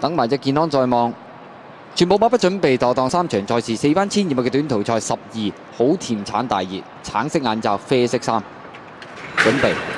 等埋只健康再望。全部馬不準備，妥当三場賽事，四班千二米嘅短途賽十二，好甜橙大熱，橙色眼罩，啡色衫，準備。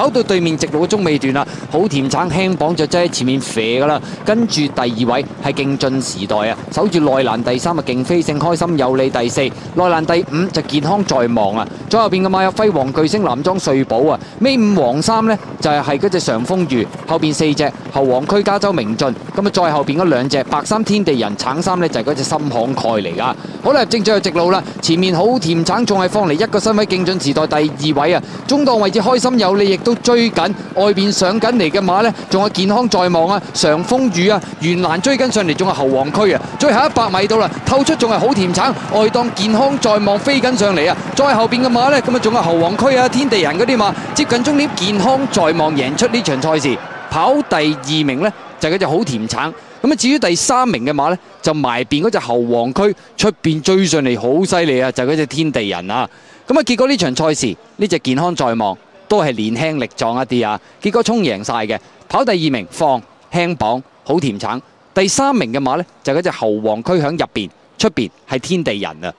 跑到對面直路嘅中尾段啦，好甜橙輕磅就真喺前面啡噶啦，跟住第二位係勁進時代啊，守住內欄第三啊勁飛勝開心有利第四，內欄第五就健康在望啊，左右邊嘅馬有輝煌巨星男裝瑞寶啊，尾五黃衫呢就係係嗰隻上風魚，後邊四隻後黃區加州明進，咁啊再後邊嗰兩隻白衫天地人橙衫呢就係嗰隻心慷慨嚟噶，好啦，正最後直路啦，前面好甜橙仲係放嚟一個身位勁進時代第二位啊，中檔位置開心有利亦都追緊，外邊上緊嚟嘅馬呢，仲有健康在望啊，常風雨啊，原欄追緊上嚟仲有後黃區啊，最後一百米到啦，透出仲係好甜橙，外檔健康在望飛緊上嚟啊，再後邊嘅馬呢，咁啊仲有後黃區啊，天地人嗰啲馬接近終點，健康在望贏出呢場賽事，跑第二名呢，就嗰隻好甜橙。咁啊，至於第三名嘅馬呢，就埋邊嗰隻後黃區出邊追上嚟好犀利啊！就嗰隻天地人啊！咁啊，結果呢場賽事呢隻健康在望都係年輕力壯一啲啊！結果衝贏晒嘅，跑第二名放輕磅好甜橙，第三名嘅馬呢，就嗰隻後黃區響入邊，出邊係天地人啊！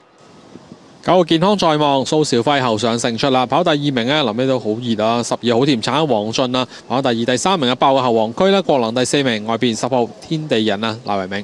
九號健康在望，苏兆輝後上勝出啦，跑第二名呢，臨尾都好熱啊！十二好甜橙黄俊啊，跑第二、第三名嘅爆嘅後黃區啦，國能第四名，外邊十號天地人啊，赖维明。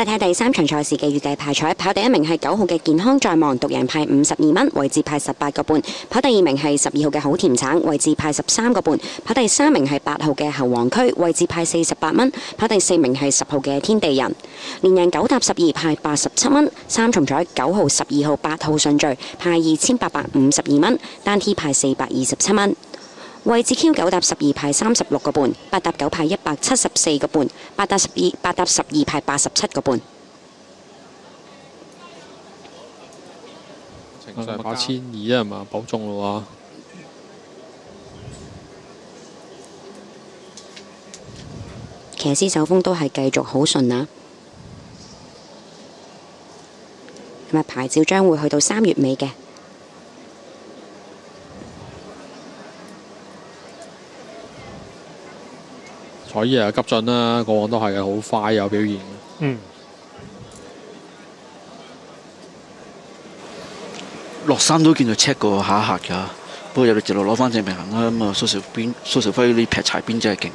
我哋睇第三場賽事嘅預計排彩，跑第一名係九號嘅健康在望，獨贏派五十二蚊，位置派十八個半；跑第二名係十二號嘅好甜橙，位置派十三個半；跑第三名係八號嘅猴王區，位置派四十八蚊；跑第四名係十號嘅天地人，連贏九搭十二派八十七蚊，三重彩九號、十二號、八號順序派二千八百五十二蚊，單 T 派四百二十七蚊。位置 Q 九搭十二排三十六個半，八搭九排一百七十四個半，八搭十二八搭十二排八十七個半。情上跑千二啊嘛，保中咯騎師手風都係繼續好順啊！咁啊，牌照將會去到三月尾嘅。喎。彩衣啊急進啦，過往都係嘅，好快有表現。嗯，落山都見到 check 過下一下㗎，不過入嚟直路攞翻正平衡啦。咁啊，蘇兆邊蘇兆輝呢劈柴邊真係勁。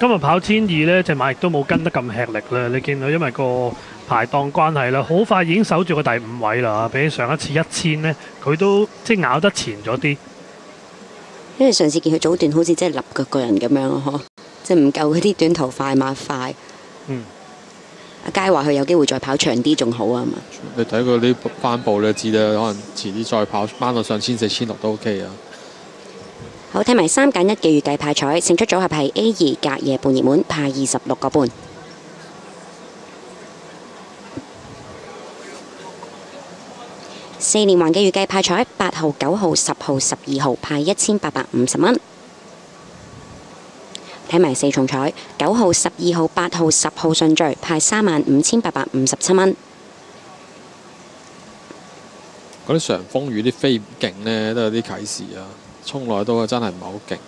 今日跑千二呢，隻馬亦都冇跟得咁吃力啦。你見到因為個排檔關係啦，好快已經守住個第五位啦。比起上一次一千呢，佢都即係咬得前咗啲。因為上次見佢早段好似即係立腳個人咁樣咯，嗬，即係唔夠嗰啲短途快馬快。嗯。阿佳話佢有機會再跑長啲仲好啊嘛。你睇佢啲帆布咧知啦，可能遲啲再跑翻到上千四千六都 OK 啊。好，睇埋三揀一嘅預計派彩，勝出組合係 A 二隔夜半熱門，派二十六個半。四連環嘅預計派彩，八號、九號、十號、十二號派一千八百五十蚊。睇埋四重彩，九號、十二號、八號、十號順序派三萬五千八百五十七蚊。嗰啲常風雨啲飛唔勁呢，都有啲啟示啊！衝落去都真係唔係好勁。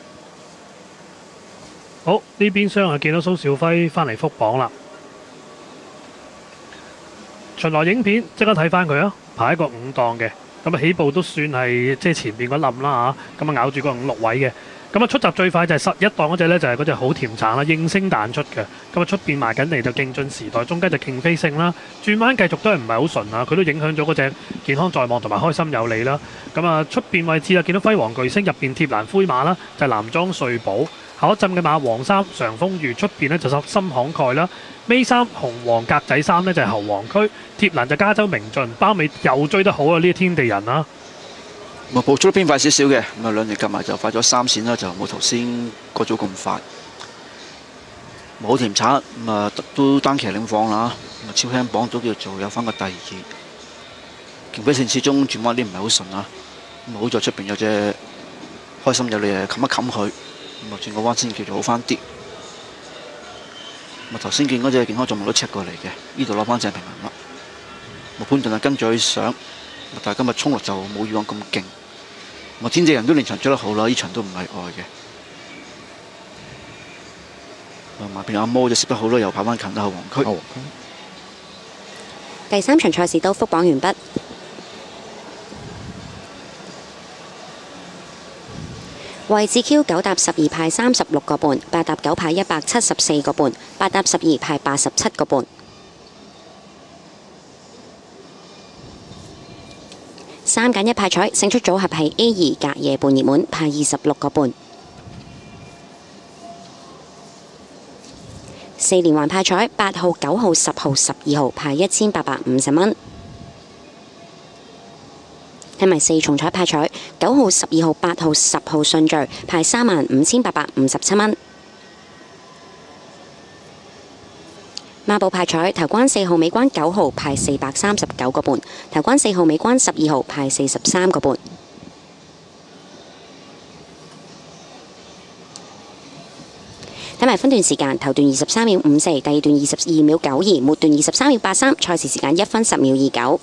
好，呢邊廂啊，見到蘇兆輝返嚟復榜啦。巡邏影片即刻睇翻佢啊，排一個五檔嘅，咁啊起步都算係即係前邊嗰冧啦嚇，咁啊咬住個五六位嘅，咁啊出閘最快就係十一檔嗰只呢，就係嗰隻好甜橙啦，應聲彈出嘅，咁啊出邊埋緊嚟就勁進時代，中間就勁飛勝啦，轉彎繼續都係唔係好順啊，佢都影響咗嗰隻健康在望同埋開心有利啦，咁啊出邊位置啊見到輝煌巨星入邊貼欄灰馬啦，就係男裝瑞寶。後一陣嘅馬黃衫長風魚出邊呢就心慷慨啦，尾三紅黃格仔衫呢就係猴王區，貼欄就加州明進，包尾又追得好啊！呢個天地人啊，咁啊步速都偏快少少嘅，咁啊兩隻夾埋就快咗三線啦，就冇頭先嗰組咁快。冇甜橙咁啊都單騎領放啦，咁啊超輕磅都叫做有翻個第二。瓊飛線始終轉彎啲唔係好順啊，咁好在出邊有隻開心有利誒冚一冚佢。咁啊，轉個彎先叫做好翻啲。咁啊，頭先見嗰隻健康狀況都 check 過嚟嘅，呢度攞翻正平衡啦。木潘頓啊，跟住去上，但係今日衝落就冇以往咁勁。我，天地人都連場追得好啦，呢場都唔例外嘅。啊，埋邊阿摩就攝得好啦，又跑翻近啦後黃區。第三場賽事都復榜完畢。位置 Q 九搭十二派三十六個半，八搭九派一百七十四個半，八搭十二派八十七個半。三揀一派彩勝出組合係 A 二隔夜半熱門，派二十六個半。四連環派彩八號、九號、十號、十二號派一千八百五十蚊。睇埋四重彩派彩，九號、十二號、八號、十號順序派三萬五千八百五十七蚊。孖寶派彩，頭關四號尾關九號派四百三十九個半，頭關四號尾關十二號派四十三個半。睇埋分段時間，頭段二十三秒五四，第二段二十二秒九二，末段二十三秒八三，賽事時間一分十秒二九。